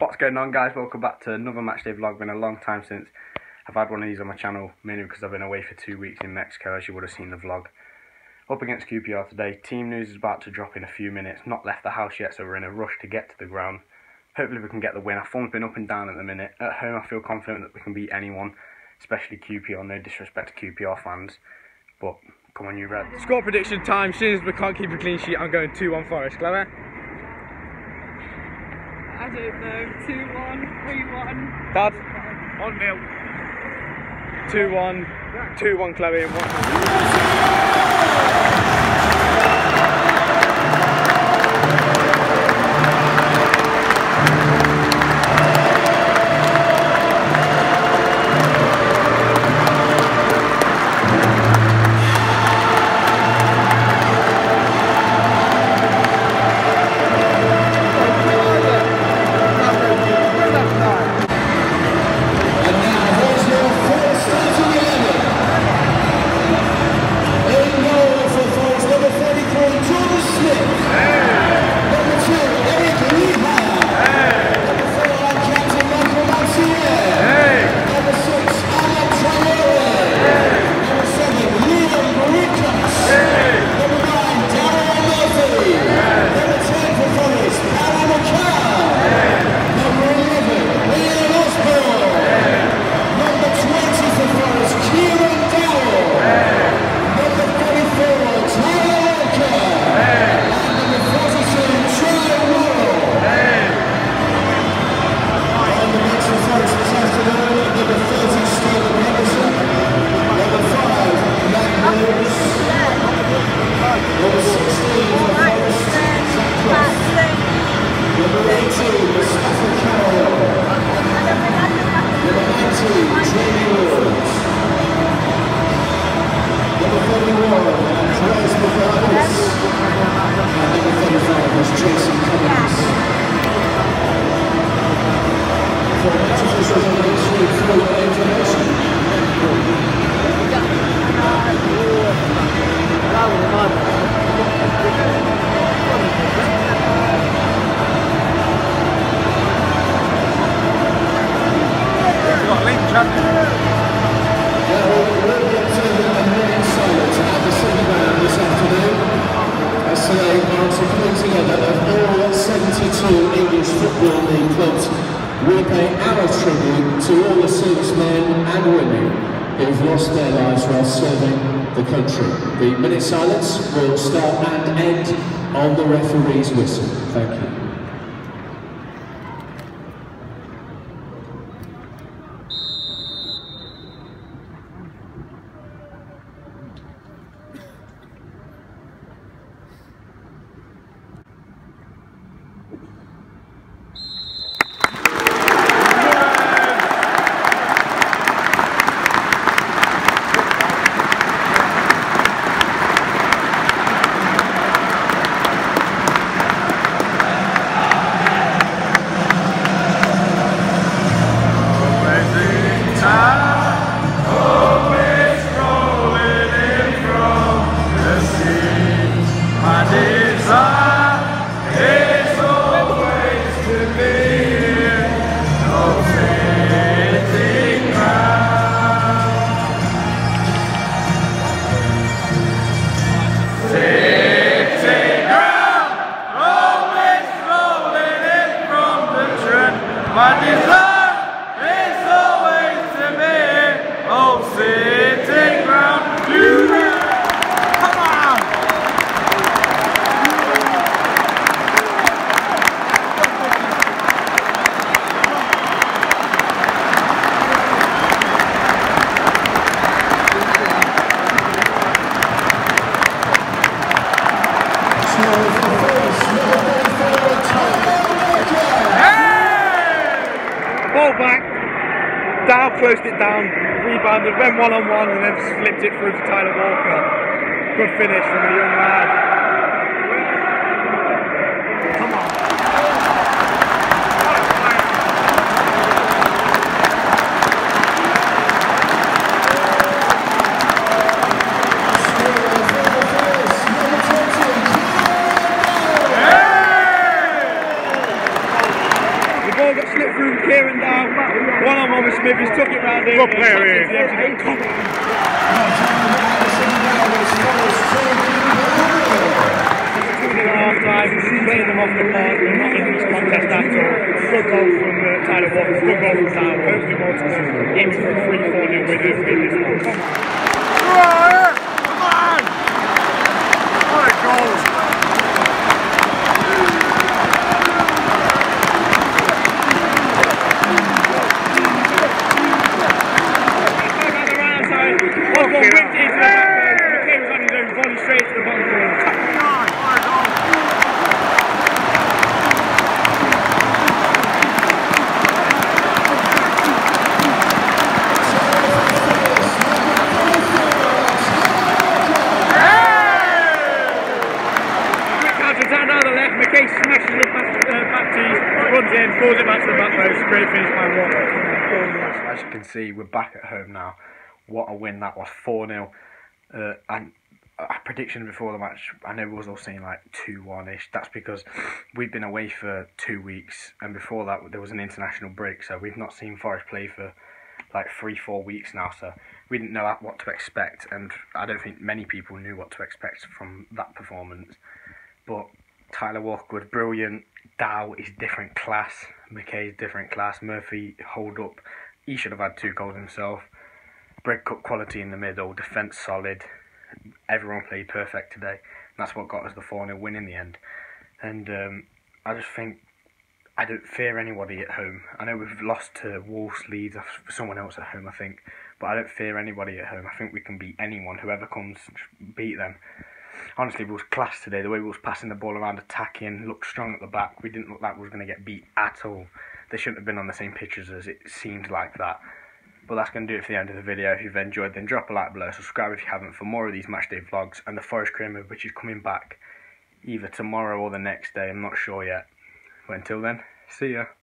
What's going on guys? Welcome back to another matchday vlog. Been a long time since I've had one of these on my channel, mainly because I've been away for two weeks in Mexico, as you would have seen the vlog. Up against QPR today. Team news is about to drop in a few minutes. Not left the house yet, so we're in a rush to get to the ground. Hopefully we can get the win. Our form's been up and down at the minute. At home I feel confident that we can beat anyone, especially QPR. No disrespect to QPR fans, but come on you Red. Score prediction time. Soon as we can't keep a clean sheet, I'm going 2 1 Forest. Clever? I don't know. Two one, three one. 1, 1. Dad? 1 0. 2 1. 2 1, Chloe. 1 together of all 72 English Football League. We pay our tribute to all the servicemen and women who've lost their lives while serving the country. The minute silence will start and end on the referee's whistle. Thank you. Dowell closed it down, rebounded, went one on one, and then slipped it through to Tyler Walker. Good finish from the young lad. Come on. The ball got slipped through Kieran Dowell. One on one with Smith, he's took it round here. Good player, and he is. the empty net. Two at half time, playing them off the park, they're not in this contest at all. Good goal from uh, Tyler Walker, good goal from Dowell. Hopefully more to for a 3 4 0 win in this. Come on! What a goal! Back on the right hand side, one ball whipped into the back post. McKay was on his own, volley straight to the bottom corner. Come on! What a goal! Quick counter attack down the left. McKay smashes it back, uh, back to runs in, pulls it back to the back post. Great finish by. As you can see, we're back at home now. What a win that was 4 0. Uh, and a prediction before the match, I know we was all saying like 2 1 ish. That's because we've been away for two weeks, and before that, there was an international break, so we've not seen Forest play for like three, four weeks now. So we didn't know what to expect, and I don't think many people knew what to expect from that performance. But Tyler was brilliant. Dowell is different class. McKay is different class. Murphy hold up. He should have had two goals himself. Bridcutt quality in the middle. Defence solid. Everyone played perfect today. That's what got us the 4 0 win in the end. And um, I just think I don't fear anybody at home. I know we've lost to Wolves, Leeds, or someone else at home, I think. But I don't fear anybody at home. I think we can beat anyone. Whoever comes, beat them honestly, we was class today. The way we was passing the ball around, attacking, looked strong at the back. We didn't look like we was going to get beat at all. They shouldn't have been on the same pitches as it seemed like that. But that's going to do it for the end of the video. If you've enjoyed, then drop a like below. Subscribe if you haven't for more of these matchday vlogs and the Forest Creamer, which is coming back either tomorrow or the next day. I'm not sure yet. But until then, see ya.